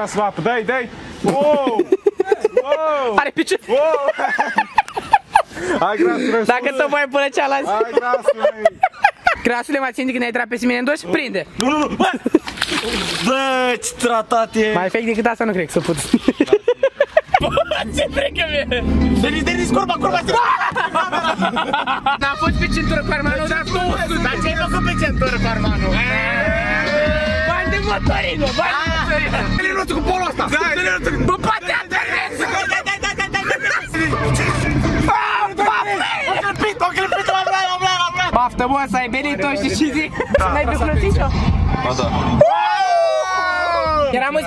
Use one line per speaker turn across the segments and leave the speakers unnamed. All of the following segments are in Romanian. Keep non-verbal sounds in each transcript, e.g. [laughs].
gras la apă, dai, dai! Wow! Wow!
Are picior.
Wow! [laughs] Hai gras, răspunde!
Dacă tot mai până cealaltă.
Hai gras, măi!
Grasule, mai țin de când ai intrat pe mine în duș? Prinde.
Nu, nu, nu, bă! Bă, ce tratat e!
Mai fake decât asta nu cred că să put. [laughs] Ce frecă mie!
Denis, Denis, curba, curba! [laughs]
N-a fost pe centură cu armanul, dar 200.
Dar ce-ai făcut pe centură cu armanul?
Bani de motorină, bani de motorină.
Dă-le roțul cu polul ăsta! Dă-le roțul cu...
Bă, poate alternez!
Dai, dai, dai, dai, dai, dai, O clipit, o clipit, la bla, la bla, la bla!
Baftă, bă, să ai venit-o, știi ce zic? N-ai pe cunoțit-o?
Ba da.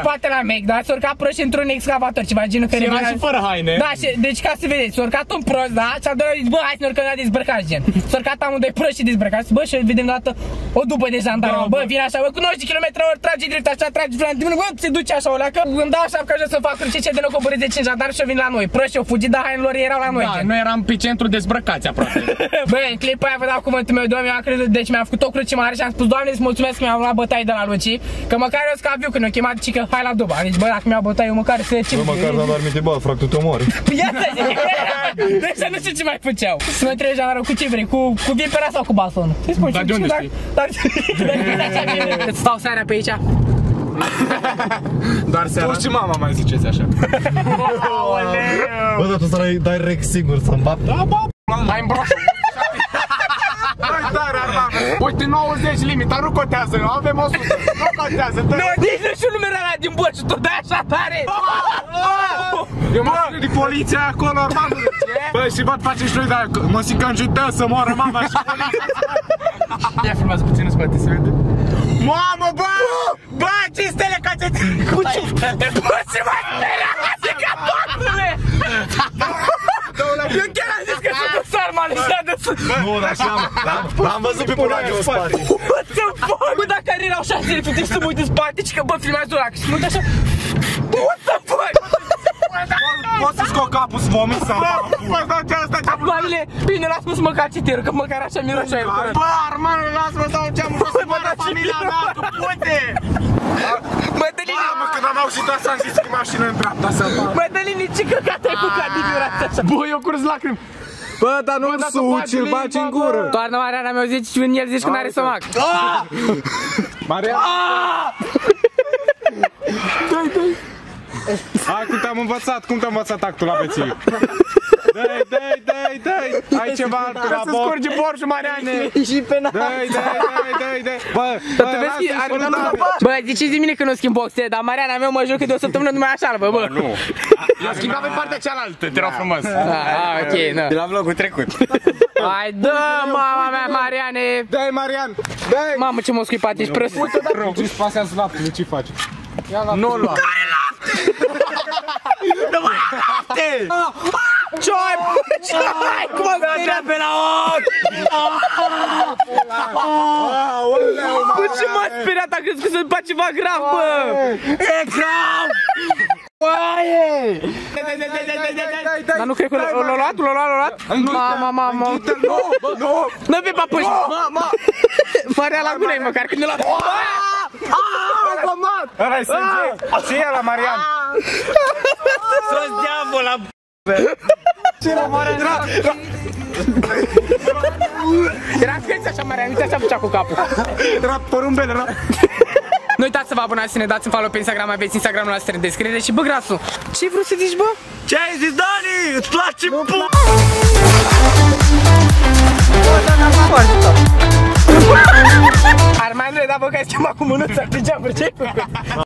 Eram în spate la mec, da? S-a urcat prost într-un excavator, ceva genul care
Era
vine-
și fără haine.
Da, și, deci ca să vedeți, s-a urcat un prost, da? Și a doilea zis, bă, hai să ne urcăm la dezbrăcați, gen. S-a urcat amândoi prost și dezbrăcați, bă, și vedem dată o după de jandarmă,
Da,
bă,
bă.
vine așa, bă, cu 90 km ori trage drept, așa, trage flan, din mână, bă, se duce așa, o leacă, îmi dau așa că să fac ce de nou coborâți de 5 jandarmi și o vin la noi. Prost și au fugit, dar hainele lor erau la noi,
Da,
gen.
noi eram pe centru dezbrăcați aproape. [laughs]
Bă, în clipul aia vă dau cuvântul meu, doamne, am crezut, deci mi-a făcut o cruce mare și am spus, doamne, îți mulțumesc că mi-am luat bătaie de la Luci, că măcar eu scapiu când o chemat și că hai la duba. Deci, bă, dacă mi-au bătaie, eu măcar să ce.
Bă, măcar n-am dormit de bă, frac, tu te omori.
Ia să zic, deci să nu știu ce mai făceau. Să mă trebuie jandarul cu ce vrei, cu, cu vipera sau cu bastonul? Îți spun,
Dar
și-
de unde
și
știi?
Dar, dar, așa bine. Îți stau seara pe aici.
Doar seara.
Tu și mama mai ziceți așa. [laughs]
Bă, dar tu să dai, dai rec sigur să-mi bap. Da, bap.
Mai îmbroșă.
Hai, tare, arma!
Uite, 90 limita, nu contează, avem 100, nu contează, dă
Nu, nici nu știu numele ăla din băr și tu dai așa tare. [laughs]
Eu mă de poliția acolo, mamă! Bă, și văd face și noi, dar mă simt că înjută să moară mama și poliția. [laughs]
Ia filmează puțin în spate, se vede.
Mamă, bă!
Bă, ce stele ca ce... Cu ce?
Bă, ce mai sperează ca toatele! Eu chiar am zis că sunt în sarma lui de sus.
Nu, dar și am, l-am, l-am văzut pe pulagiul în spate.
What the fuck? Bă, dacă care erau șansele, puteți să mă uit în spate și că bă, filmează ăla, și mă uit așa. What the fuck?
Poți să scot capul să vomit sau Bă, da, ce asta ce-am
Doamne, bine, l-a spus măcar citerul, că măcar așa miroșea el curat.
Bă, Armanu, lasă-mă dau ce-am vrut să moară familia mea, că pute!
Mădăline,
Mamă, când am auzit asta am zis că e mașină în dreapta să
Mădăline, ce căcat ai cu cadiviorat așa?
Bă, eu curs lacrimi.
Bă, dar nu suci, îl bagi în gură.
Doamna Mariana mi-a zis și el zici că n-are stomac. [laughs]
Maria! Hai cum te-am învățat, cum te-am învățat actul la bețiv? [laughs] Dai, dai, dai, dai! Ai ceva altul la
Să
boc?
scurge borșul, Mariane.
Și pe
Dai, dai, dai, dai, dai! Bă, bă,
Tu vezi că
lasă-i
are
spălătare.
Bă, ziceți de mine că nu schimb boxe, dar Mariana mea mă joc de o săptămână numai așa albă, bă.
Nu.
Eu schimbat pe partea cealaltă, te rog frumos.
Ah, ok, na.
De la vlogul trecut.
Hai, dă, mama mea, Mariane!
Dai, Marian! Dai!
Mamă, ce m-a scuipat, ești prost.
Ce-ți pasează laptele, ce faci?
Nu lua.
Ce bă, ce ai, cum am speriat pe la ochi? Bă, ce m-a speriat, a crezut că se după ceva grav, bă! E grav! Dar nu cred că l-a l-a luat, l-a luat, l-a luat? Mama, mama.
Nu, nu!
Nu pe papuși! Mama! Marea la gură măcar când l-a luat.
Ăla e sânge? Ce e la Marian?
Sos diavola.
Era fix așa, Marian, uite așa făcea cu capul.
Era porumbel, era...
Nu uitați să vă abonați, să ne dați un follow pe Instagram, aveți Instagramul noastră în descriere și bă, Grasu, ce vrei să zici, bă?
Ce ai zis, Dani? Îți place pu...
Armand, da, bă, că ai schimbat cu mânuța pe geamuri, ce ai făcut?